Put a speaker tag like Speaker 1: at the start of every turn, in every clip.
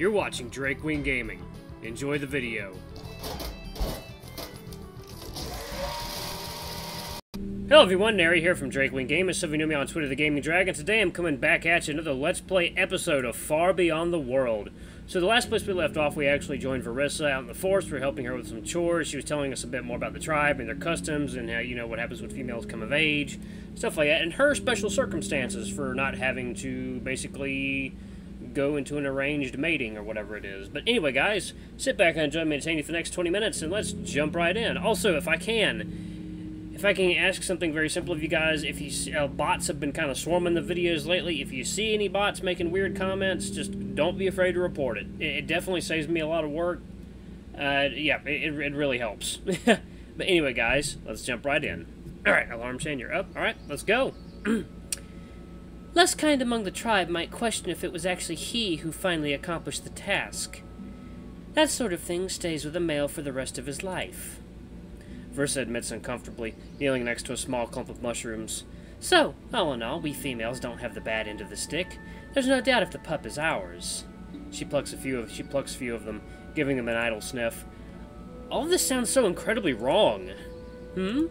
Speaker 1: You're watching Drake Wing Gaming. Enjoy the video. Hello everyone, Nary here from Drake Wing Gaming. Some of you know me on Twitter, The Gaming Dragon. Today I'm coming back at you another Let's Play episode of Far Beyond the World. So the last place we left off, we actually joined Verissa out in the forest. We were helping her with some chores. She was telling us a bit more about the tribe and their customs and how, you know, what happens when females come of age, stuff like that, and her special circumstances for not having to basically go into an arranged mating or whatever it is. But anyway, guys, sit back and enjoy me entertaining for the next 20 minutes, and let's jump right in. Also, if I can, if I can ask something very simple of you guys, if you see, uh, bots have been kind of swarming the videos lately, if you see any bots making weird comments, just don't be afraid to report it. It, it definitely saves me a lot of work. Uh, yeah, it, it really helps. but anyway, guys, let's jump right in. All right, alarm chain, you're up. All right, let's go.
Speaker 2: Less kind among the tribe might question if it was actually he who finally accomplished the task. That sort of thing stays with a male for the rest of his life.
Speaker 1: Verissa admits uncomfortably, kneeling next to a small clump of mushrooms.
Speaker 2: So, all in all, we females don't have the bad end of the stick. There's no doubt if the pup is ours.
Speaker 1: She plucks a few of she plucks few of them, giving them an idle sniff.
Speaker 2: All this sounds so incredibly wrong.
Speaker 1: Hmm?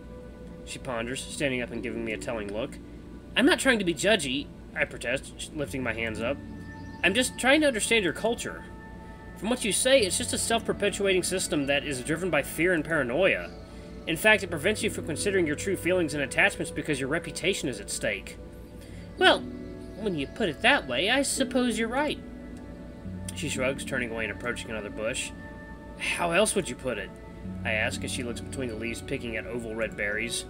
Speaker 1: She ponders, standing up and giving me a telling look.
Speaker 2: I'm not trying to be judgy,
Speaker 1: I protest, lifting my hands up.
Speaker 2: I'm just trying to understand your culture. From what you say, it's just a self-perpetuating system that is driven by fear and paranoia. In fact, it prevents you from considering your true feelings and attachments because your reputation is at stake. Well, when you put it that way, I suppose you're right.
Speaker 1: She shrugs, turning away and approaching another bush.
Speaker 2: How else would you put it?
Speaker 1: I ask as she looks between the leaves picking at oval red berries.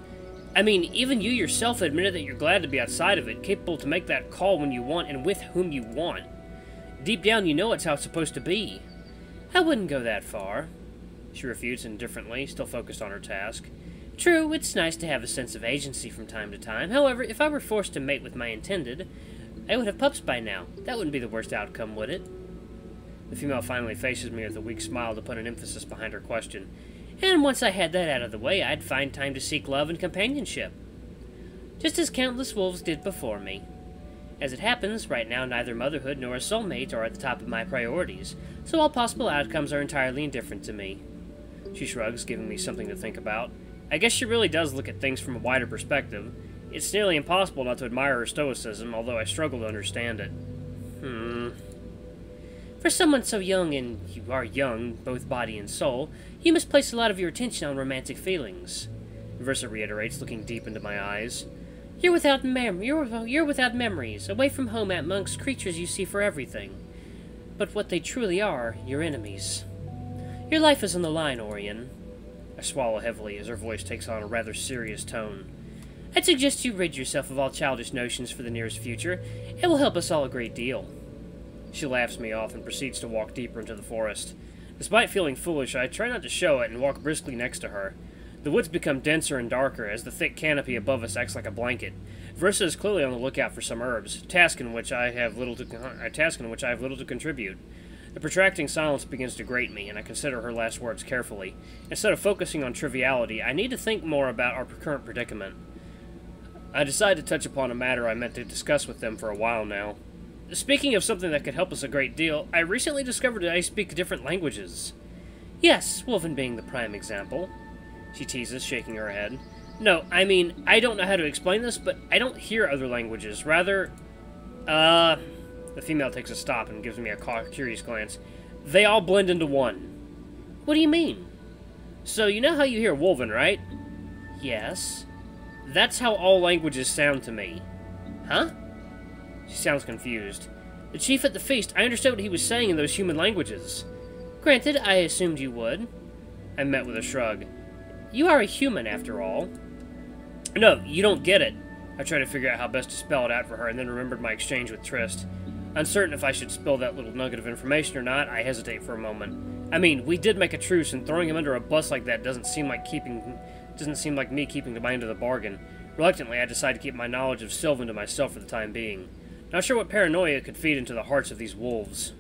Speaker 2: I mean, even you yourself admitted that you're glad to be outside of it, capable to make that call when you want and with whom you want. Deep down, you know it's how it's supposed to be. I wouldn't go that far.
Speaker 1: She refutes indifferently, still focused on her task.
Speaker 2: True, it's nice to have a sense of agency from time to time. However, if I were forced to mate with my intended, I would have pups by now. That wouldn't be the worst outcome, would it?
Speaker 1: The female finally faces me with a weak smile to put an emphasis behind her question.
Speaker 2: And once I had that out of the way, I'd find time to seek love and companionship. Just as countless wolves did before me. As it happens, right now neither motherhood nor a soulmate are at the top of my priorities, so all possible outcomes are entirely indifferent to me.
Speaker 1: She shrugs, giving me something to think about. I guess she really does look at things from a wider perspective. It's nearly impossible not to admire her stoicism, although I struggle to understand it.
Speaker 2: Hmm. For someone so young, and you are young, both body and soul, you must place a lot of your attention on romantic feelings.
Speaker 1: Verissa reiterates, looking deep into my eyes.
Speaker 2: You're without mem you're, you're without memories, away from home at monks, creatures you see for everything. But what they truly are, your enemies. Your life is on the line, Orien.
Speaker 1: I swallow heavily as her voice takes on a rather serious tone.
Speaker 2: I'd suggest you rid yourself of all childish notions for the nearest future. It will help us all a great deal.
Speaker 1: She laughs me off and proceeds to walk deeper into the forest. Despite feeling foolish, I try not to show it and walk briskly next to her. The woods become denser and darker as the thick canopy above us acts like a blanket. Verissa is clearly on the lookout for some herbs, task in which I have little to a task in which I have little to contribute. The protracting silence begins to grate me, and I consider her last words carefully. Instead of focusing on triviality, I need to think more about our current predicament. I decide to touch upon a matter I meant to discuss with them for a while now. Speaking of something that could help us a great deal, I recently discovered that I speak different languages.
Speaker 2: Yes, Wolven being the prime example.
Speaker 1: She teases, shaking her head. No, I mean, I don't know how to explain this, but I don't hear other languages. Rather, uh... The female takes a stop and gives me a curious glance. They all blend into one.
Speaker 2: What do you mean?
Speaker 1: So, you know how you hear Wolven, right?
Speaker 2: Yes.
Speaker 1: That's how all languages sound to me.
Speaker 2: Huh?
Speaker 1: She sounds confused. The chief at the feast, I understood what he was saying in those human languages.
Speaker 2: Granted, I assumed you would.
Speaker 1: I met with a shrug.
Speaker 2: You are a human, after all.
Speaker 1: No, you don't get it. I tried to figure out how best to spell it out for her, and then remembered my exchange with Trist. Uncertain if I should spill that little nugget of information or not, I hesitate for a moment. I mean, we did make a truce, and throwing him under a bus like that doesn't seem like keeping doesn't seem like me keeping my end of the bargain. Reluctantly, I decide to keep my knowledge of Sylvan to myself for the time being. Not sure what paranoia could feed into the hearts of these wolves.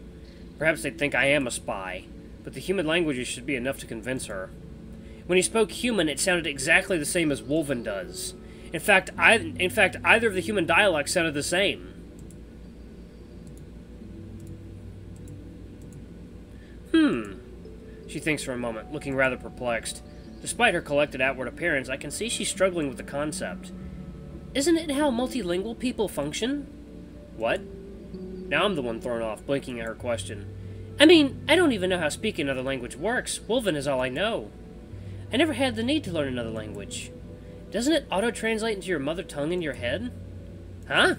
Speaker 1: Perhaps they'd think I am a spy, but the human languages should be enough to convince her. When he spoke human, it sounded exactly the same as Wolven does. In fact, I, in fact, either of the human dialects sounded the same.
Speaker 2: Hmm, she thinks for a moment, looking rather perplexed. Despite her collected outward appearance, I can see she's struggling with the concept. Isn't it how multilingual people function? What? Now I'm the one thrown off, blinking at her question. I mean, I don't even know how speaking another language works. Wolven is all I know. I never had the need to learn another language. Doesn't it auto-translate into your mother tongue in your head? Huh?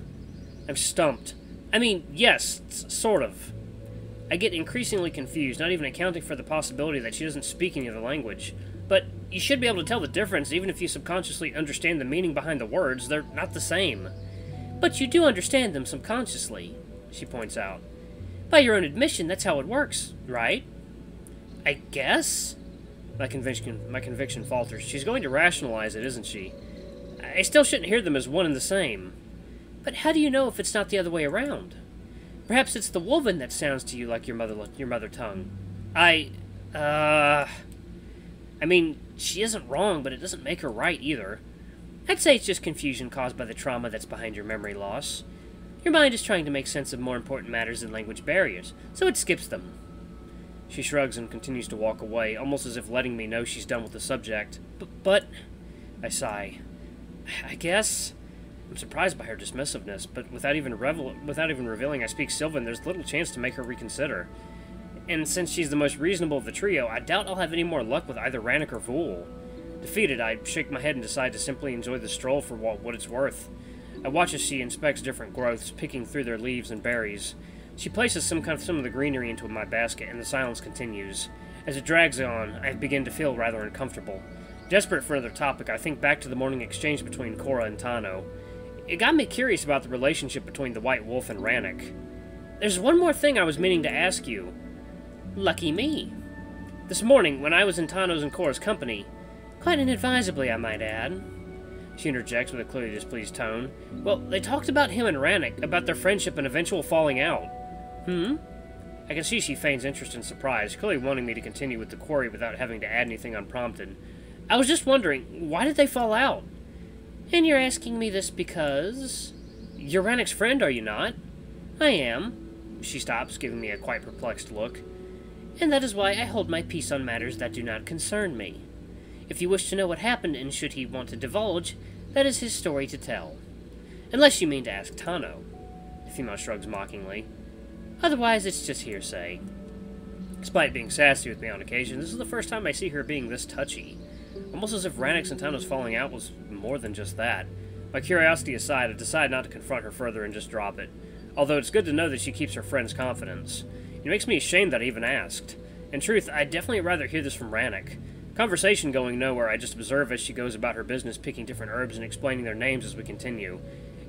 Speaker 2: I'm stumped. I mean, yes, sort of. I get increasingly confused, not even accounting for the possibility that she doesn't speak any other language. But you should be able to tell the difference even if you subconsciously understand the meaning behind the words. They're not the same. But you do understand them subconsciously, she points out. By your own admission, that's how it works, right? I guess? My conviction, my conviction falters. She's going to rationalize it, isn't she? I still shouldn't hear them as one and the same. But how do you know if it's not the other way around? Perhaps it's the Wolven that sounds to you like your mother your mother tongue. I, uh, I mean, she isn't wrong, but it doesn't make her right either. I'd say it's just confusion caused by the trauma that's behind your memory loss. Your mind is trying to make sense of more important matters than language barriers, so it skips them. She shrugs and continues to walk away, almost as if letting me know she's done with the subject. B but, I sigh. I guess. I'm surprised by her dismissiveness, but without even revel without even revealing I speak Sylvan, there's little chance to make her reconsider. And since she's the most reasonable of the trio, I doubt I'll have any more luck with either Ranok or Vool. Defeated, I shake my head and decide to simply enjoy the stroll for what, it's worth. I watch as she inspects different growths, picking through their leaves and berries. She places some kind of some of the greenery into my basket, and the silence continues. As it drags on, I begin to feel rather uncomfortable. Desperate for another topic, I think back to the morning exchange between Cora and Tano. It got me curious about the relationship between the White Wolf and Ranok. There's one more thing I was meaning to ask you. Lucky me. This morning, when I was in Tano's and Cora's company, quite inadvisably, I might add, she interjects with a clearly displeased tone. Well, they talked about him and Ranok, about their friendship and eventual falling out. Hmm? I can see she feigns interest and surprise, clearly wanting me to continue with the query without having to add anything unprompted. I was just wondering, why did they fall out? And you're asking me this because... You're Ranok's friend, are you not? I am. She stops, giving me a quite perplexed look. And that is why I hold my peace on matters that do not concern me. If you wish to know what happened, and should he want to divulge, that is his story to tell. Unless you mean to ask Tano. The female shrugs mockingly. Otherwise, it's just hearsay. Despite being sassy with me on occasion, this is the first time I see her being this touchy. Almost as if Ranok's and Tano's falling out was more than just that. My curiosity aside, I decide not to confront her further and just drop it. Although it's good to know that she keeps her friend's confidence. It makes me ashamed that I even asked. In truth, I'd definitely rather hear this from Ranok. Conversation going nowhere, I just observe as she goes about her business picking different herbs and explaining their names as we continue.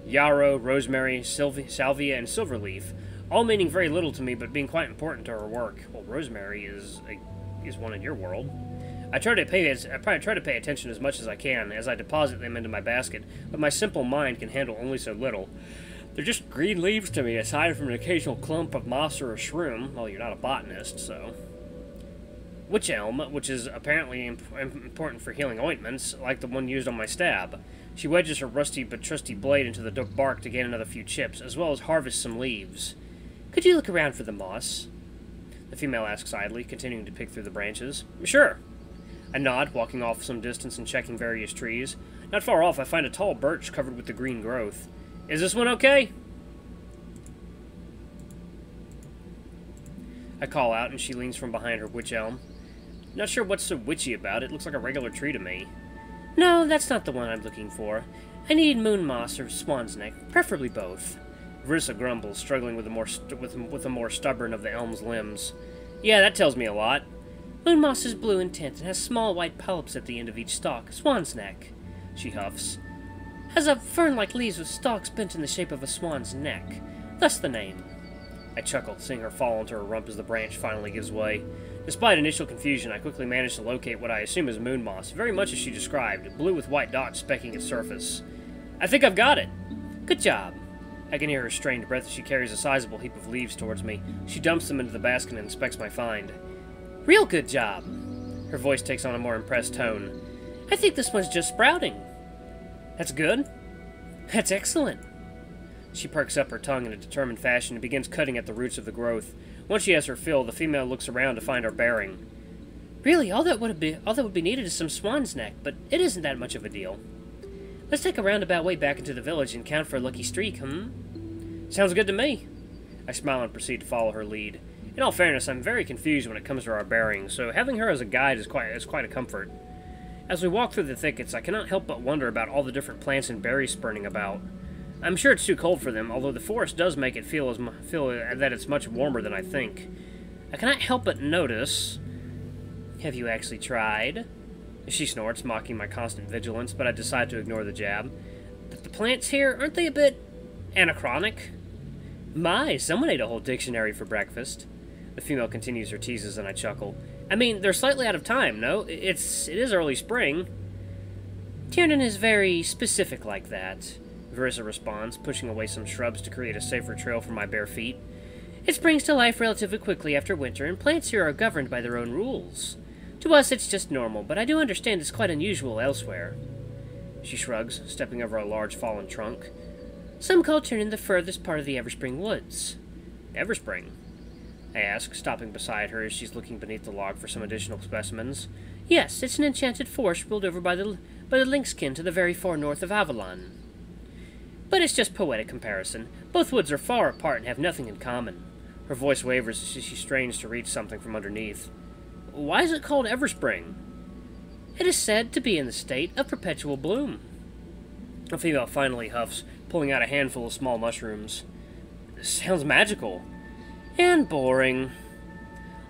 Speaker 2: Yarrow, rosemary, salvia, and silverleaf, all meaning very little to me but being quite important to her work. Well, rosemary is a, is one in your world. I try to pay as, I try to pay attention as much as I can as I deposit them into my basket, but my simple mind can handle only so little. They're just green leaves to me, aside from an occasional clump of moss or a shroom. Well, you're not a botanist, so. Witch elm, which is apparently imp important for healing ointments, like the one used on my stab. She wedges her rusty but trusty blade into the bark to gain another few chips, as well as harvest some leaves. Could you look around for the moss? The female asks idly, continuing to pick through the branches. Sure, I nod, walking off some distance and checking various trees. Not far off, I find a tall birch covered with the green growth. Is this one okay? I call out, and she leans from behind her witch elm. Not sure what's so witchy about it. Looks like a regular tree to me. No, that's not the one I'm looking for. I need moon moss or swan's neck, preferably both. Verissa grumbles, struggling with a more with, with a more stubborn of the elm's limbs. Yeah, that tells me a lot. Moon moss is blue in tint and has small white polyps at the end of each stalk, swan's neck, she huffs. Has a fern-like leaves with stalks bent in the shape of a swan's neck. Thus the name. I chuckle, seeing her fall into her rump as the branch finally gives way. Despite initial confusion, I quickly manage to locate what I assume is moon moss, very much as she described, blue with white dots specking its surface. I think I've got it. Good job. I can hear her strained breath as she carries a sizable heap of leaves towards me. She dumps them into the basket and inspects my find. Real good job. Her voice takes on a more impressed tone. I think this one's just sprouting. That's good. That's excellent. She perks up her tongue in a determined fashion and begins cutting at the roots of the growth. Once she has her fill, the female looks around to find her bearing. Really, all that would be all that would be needed is some swan's neck, but it isn't that much of a deal. Let's take a roundabout way back into the village and count for a lucky streak, hmm?
Speaker 1: Sounds good to me. I smile and proceed to follow her lead. In all fairness, I'm very confused when it comes to our bearings, so having her as a guide is quite is quite a comfort. As we walk through the thickets, I cannot help but wonder about all the different plants and berries spurning about. I'm sure it's too cold for them, although the forest does make it feel as feel that it's much warmer than I think. Uh, I cannot help but notice have you actually tried? She snorts, mocking my constant vigilance, but I decide to ignore the jab. But the plants here, aren't they a bit anachronic? My, someone ate a whole dictionary for breakfast. The female continues her teases and I chuckle. I mean, they're slightly out of time, no? It's it is early spring.
Speaker 2: Tiernan is very specific like that, Verissa responds, pushing away some shrubs to create a safer trail for my bare feet. It springs to life relatively quickly after winter, and plants here are governed by their own rules. To us, it's just normal, but I do understand it's quite unusual elsewhere.
Speaker 1: She shrugs, stepping over a large fallen trunk.
Speaker 2: Some culture in the furthest part of the Everspring woods.
Speaker 1: Everspring? I ask, stopping beside her as she's looking beneath the log for some additional specimens.
Speaker 2: Yes, it's an enchanted forest ruled over by the, by the lynxkin to the very far north of Avalon. But it's just poetic comparison. Both woods are far apart and have nothing in common.
Speaker 1: Her voice wavers as she strains to reach something from underneath. Why is it called Everspring?
Speaker 2: It is said to be in the state of perpetual bloom.
Speaker 1: A female finally huffs, pulling out a handful of small mushrooms. Sounds magical.
Speaker 2: And boring.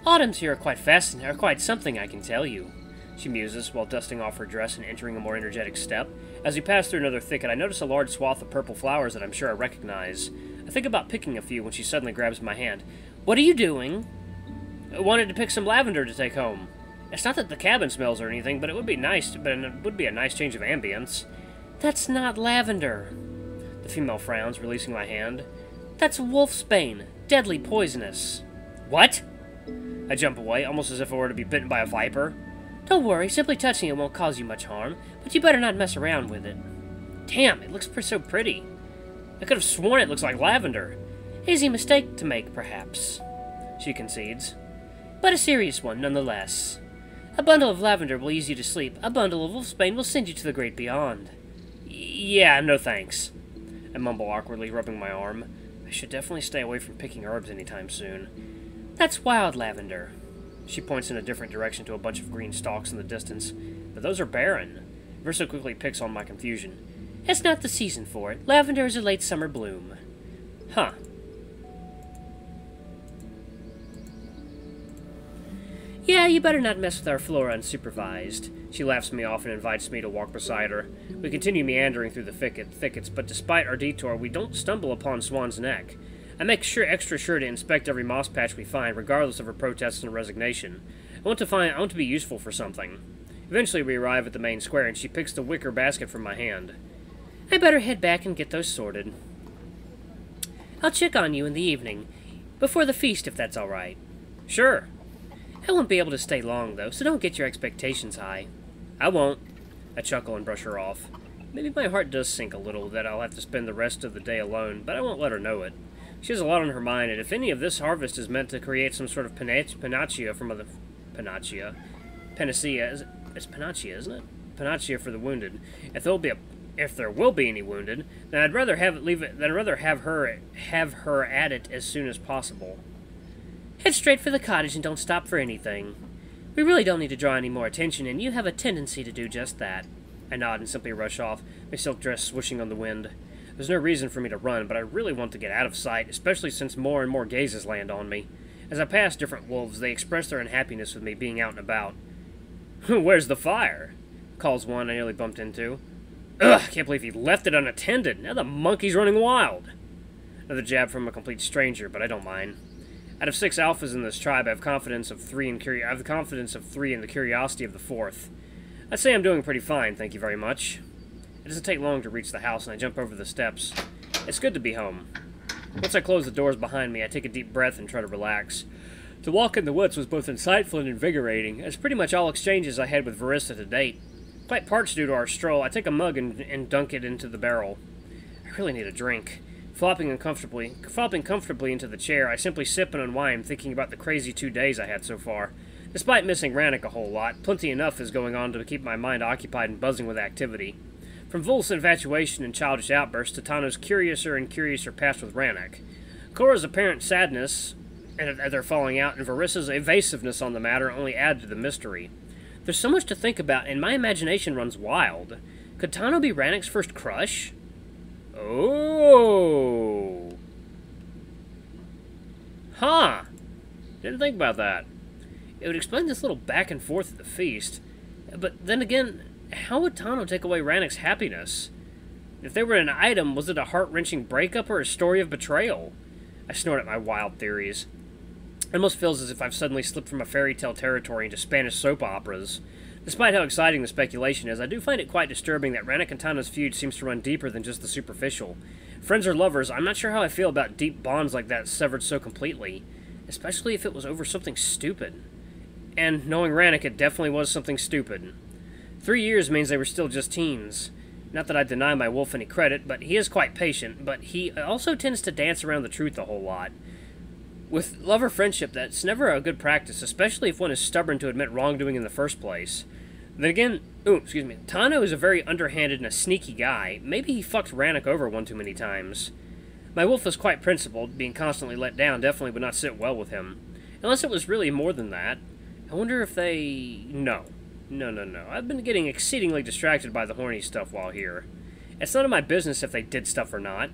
Speaker 2: Autumns here are quite fascinating, are quite something, I can tell you.
Speaker 1: She muses while dusting off her dress and entering a more energetic step. As we pass through another thicket, I notice a large swath of purple flowers that I'm sure I recognize. I think about picking a few when she suddenly grabs my hand.
Speaker 2: What are you doing?
Speaker 1: I wanted to pick some lavender to take home. It's not that the cabin smells or anything, but it would be nice, but it would be a nice change of ambience.
Speaker 2: That's not lavender.
Speaker 1: The female frowns, releasing my hand.
Speaker 2: That's wolfsbane, deadly poisonous.
Speaker 1: What? I jump away, almost as if I were to be bitten by a viper.
Speaker 2: Don't worry, simply touching it won't cause you much harm, but you better not mess around with it.
Speaker 1: Damn, it looks so pretty. I could have sworn it looks like lavender.
Speaker 2: Easy mistake to make, perhaps.
Speaker 1: She concedes
Speaker 2: but a serious one nonetheless. A bundle of lavender will ease you to sleep. A bundle of wolfsbane will send you to the great beyond.
Speaker 1: Yeah, no thanks. I mumble awkwardly, rubbing my arm. I should definitely stay away from picking herbs anytime soon.
Speaker 2: That's wild lavender.
Speaker 1: She points in a different direction to a bunch of green stalks in the distance. But those are barren. Verissa quickly picks on my confusion.
Speaker 2: It's not the season for it. Lavender is a late summer bloom.
Speaker 1: Huh.
Speaker 2: Yeah, you better not mess with our flora unsupervised. She laughs me off and invites me to walk beside her. We continue meandering through the thicket, thickets, but despite our detour, we don't stumble upon Swan's Neck. I make sure extra sure to inspect every moss patch we find, regardless of her protests and resignation. I want to find I want to be useful for something. Eventually we arrive at the main square and she picks the wicker basket from my hand. I better head back and get those sorted. I'll check on you in the evening, before the feast if that's all right.
Speaker 1: Sure.
Speaker 2: I won't be able to stay long, though, so don't get your expectations high.
Speaker 1: I won't. I chuckle and brush her off. Maybe my heart does sink a little that I'll have to spend the rest of the day alone, but I won't let her know it. She has a lot on her mind, and if any of this harvest is meant to create some sort of panacea from other... Panacea? Panacea? Is, it's panacea, isn't it? Panacea for the wounded. If there'll be a... If there will be any wounded, then I'd rather have it leave it. Then I'd rather have her have her at it as soon as possible.
Speaker 2: Head straight for the cottage and don't stop for anything. We really don't need to draw any more attention, and you have a tendency to do just that.
Speaker 1: I nod and simply rush off, my silk dress swishing on the wind. There's no reason for me to run, but I really want to get out of sight, especially since more and more gazes land on me. As I pass different wolves, they express their unhappiness with me being out and about. Where's the fire? calls one I nearly bumped into. Ugh, can't believe he left it unattended. Now the monkey's running wild. Another jab from a complete stranger, but I don't mind. Out of six alphas in this tribe, I have confidence of three in curi- I have the confidence of three and the curiosity of the fourth. I'd say I'm doing pretty fine, thank you very much. It doesn't take long to reach the house, and I jump over the steps. It's good to be home. Once I close the doors behind me, I take a deep breath and try to relax. To walk in the woods was both insightful and invigorating, as pretty much all exchanges I had with Verissa to date. Quite parched due to our stroll, I take a mug and, and dunk it into the barrel. I really need a drink. Flopping uncomfortably, flopping comfortably into the chair, I simply sip and unwind, thinking about the crazy two days I had so far.
Speaker 2: Despite missing Ranok a whole lot, plenty enough is going on to keep my mind occupied and buzzing with activity. From Vol's infatuation and childish outbursts to Tano's curiouser and curiouser past with Ranok. Cora's apparent sadness at their falling out and Verissa's evasiveness on the matter only add to the mystery. There's so much to think about, and my imagination runs wild. Could Tano be Ranok's first crush? Oh. Huh. Didn't think about that. It would explain this little back and forth at the feast. But then again, how would Tano take away Ranok's happiness? If they were an item, was it a heart-wrenching breakup or a story of betrayal? I snort at my wild theories. It almost feels as if I've suddenly slipped from a fairy tale territory into Spanish soap operas. Despite how exciting the speculation is, I do find it quite disturbing that Ranok and Tano's feud seems to run deeper than just the superficial. Friends or lovers, I'm not sure how I feel about deep bonds like that severed so completely, especially if it was over something stupid. And knowing Ranok, it definitely was something stupid. Three years means they were still just teens. Not that I deny my wolf any credit, but he is quite patient, but he also tends to dance around the truth a whole lot. With love or friendship, that's never a good practice, especially if one is stubborn to admit wrongdoing in the first place. Then again, ooh, excuse me, Tano is a very underhanded and a sneaky guy. Maybe he fucked Ranok over one too many times. My wolf is quite principled, being constantly let down definitely would not sit well with him. Unless it was really more than that. I wonder if they... No. No, no, no. I've been getting exceedingly distracted by the horny stuff while here. It's none of my business if they did stuff or not.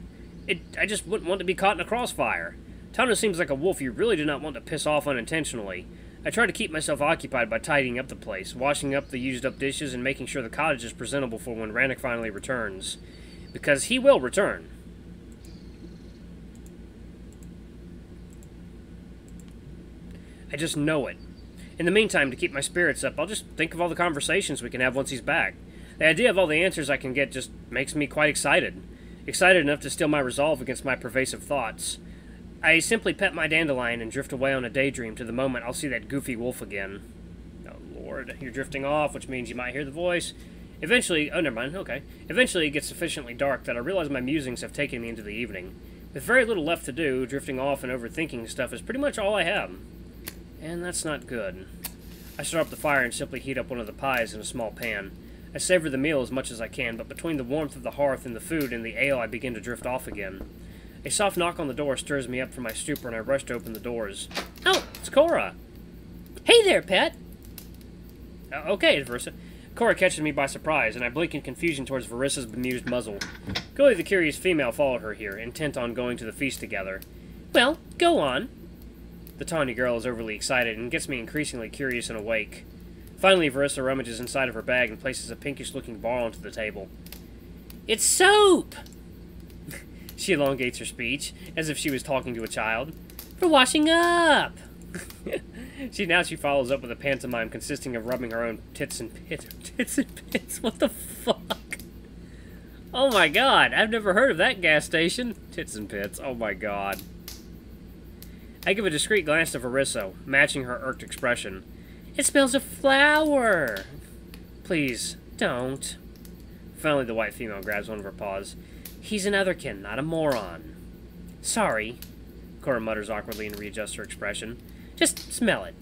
Speaker 2: It, I just wouldn't want to be caught in a crossfire. Tano seems like a wolf you really do not want to piss off unintentionally. I try to keep myself occupied by tidying up the place, washing up the used-up dishes, and making sure the cottage is presentable for when Ranok finally returns. Because he will return. I just know it. In the meantime, to keep my spirits up, I'll just think of all the conversations we can have once he's back. The idea of all the answers I can get just makes me quite excited. Excited enough to steel my resolve against my pervasive thoughts. I simply pet my dandelion and drift away on a daydream to the moment I'll see that goofy wolf again. Oh, Lord, you're drifting off, which means you might hear the voice. Eventually, oh, never mind, okay. Eventually, it gets sufficiently dark that I realize my musings have taken me into the evening. With very little left to do, drifting off and overthinking stuff is pretty much all I have. And that's not good. I start up the fire and simply heat up one of the pies in a small pan. I savor the meal as much as I can, but between the warmth of the hearth and the food and the ale I begin to drift off again. A soft knock on the door stirs me up from my stupor and I rush to open the doors. Oh, it's Cora!
Speaker 1: Hey there, pet!
Speaker 2: Uh, okay, Verissa. Cora catches me by surprise, and I blink in confusion towards Verissa's bemused muzzle. Clearly the curious female followed her here, intent on going to the feast together.
Speaker 1: Well, go on.
Speaker 2: The tawny girl is overly excited and gets me increasingly curious and awake. Finally, Verissa rummages inside of her bag and places a pinkish-looking ball onto the table.
Speaker 1: It's soap!
Speaker 2: she elongates her speech, as if she was talking to a child.
Speaker 1: For washing up!
Speaker 2: she now she follows up with a pantomime consisting of rubbing her own tits and pits. Tits and pits? What the fuck? Oh my god, I've never heard of that gas station. Tits and pits, oh my god. I give a discreet glance to Verissa, matching her irked expression.
Speaker 1: It smells of flour!
Speaker 2: Please, don't. Finally, the white female grabs one of her paws.
Speaker 1: He's an otherkin, not a moron.
Speaker 2: Sorry, Cora mutters awkwardly and readjusts her expression.
Speaker 1: Just smell it.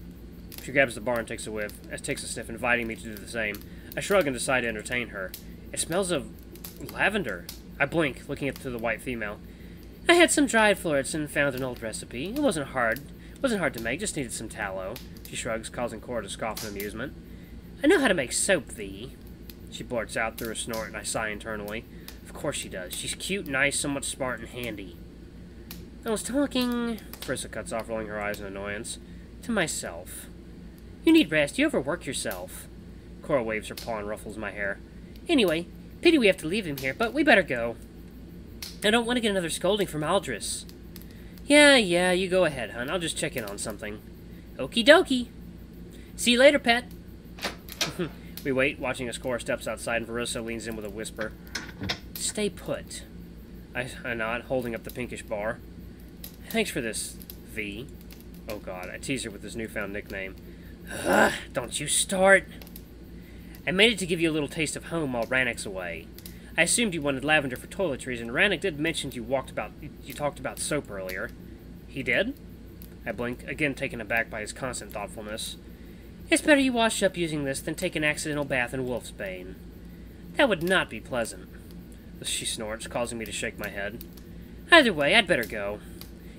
Speaker 2: She grabs the bar and takes a whiff, as takes a sniff, inviting me to do the same. I shrug and decide to entertain her. It smells of lavender. I blink, looking up to the white female.
Speaker 1: I had some dried florets and found an old recipe. It wasn't hard. It wasn't hard to make, just needed some tallow.
Speaker 2: She shrugs, causing Cora to scoff in amusement.
Speaker 1: I know how to make soap, Thee.
Speaker 2: She blurts out through a snort, and I sigh internally. Of course she does. She's cute, nice, somewhat smart, and handy.
Speaker 1: I was talking...
Speaker 2: Verissa cuts off, rolling her eyes in annoyance.
Speaker 1: To myself. You need rest. You overwork yourself.
Speaker 2: Cora waves her paw and ruffles my hair.
Speaker 1: Anyway, pity we have to leave him here, but we better go. I don't want to get another scolding from Aldris.
Speaker 2: Yeah, yeah, you go ahead, hon. I'll just check in on something.
Speaker 1: Okie dokie. See you later, pet.
Speaker 2: we wait, watching as Cora steps outside, and Verissa leans in with a whisper.
Speaker 1: Stay put.
Speaker 2: I, I nod, holding up the pinkish bar. Thanks for this, V. Oh god, I tease her with this newfound nickname.
Speaker 1: Ugh, don't you start.
Speaker 2: I made it to give you a little taste of home while Ranok's away. I assumed you wanted lavender for toiletries, and Ranok did mention you walked about you talked about soap earlier.
Speaker 1: He did?
Speaker 2: I blink, again taken aback by his constant thoughtfulness. It's better you wash up using this than take an accidental bath in wolf's bane. That would not be pleasant.
Speaker 1: She snorts, causing me to shake my head.
Speaker 2: Either way, I'd better go.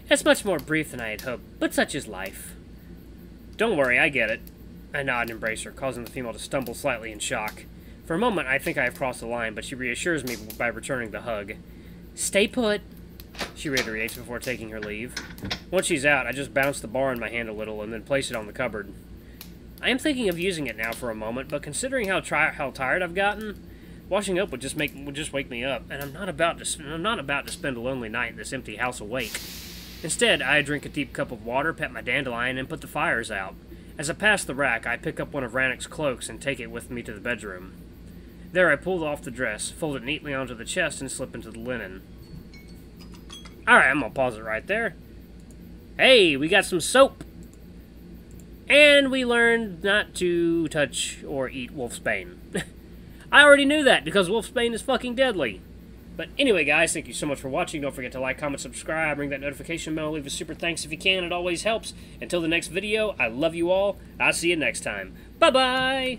Speaker 2: It's much more brief than I had hoped, but such is life.
Speaker 1: Don't worry, I get it. I nod and embrace her, causing the female to stumble slightly in shock. For a moment, I think I have crossed the line, but she reassures me by returning the hug.
Speaker 2: Stay put,
Speaker 1: she reiterates before taking her leave. Once she's out, I just bounce the bar in my hand a little and then place it on the cupboard. I am thinking of using it now for a moment, but considering how how tired I've gotten, washing up would just make would just wake me up, and I'm not about to I'm not about to spend a lonely night in this empty house awake. Instead, I drink a deep cup of water, pet my dandelion, and put the fires out. As I pass the rack, I pick up one of Ranok's cloaks and take it with me to the bedroom. There, I pulled off the dress, fold it neatly onto the chest, and slip into the linen. Alright, I'm gonna pause it right there. Hey, we got some soap! And we learned not to touch or eat wolfsbane. I already knew that, because wolfsbane is fucking deadly. But anyway, guys, thank you so much for watching. Don't forget to like, comment, subscribe, ring that notification bell, leave a super thanks if you can. It always helps. Until the next video, I love you all. I'll see you next time. Bye-bye!